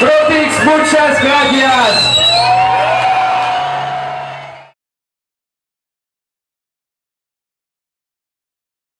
Protix, muchas gracias.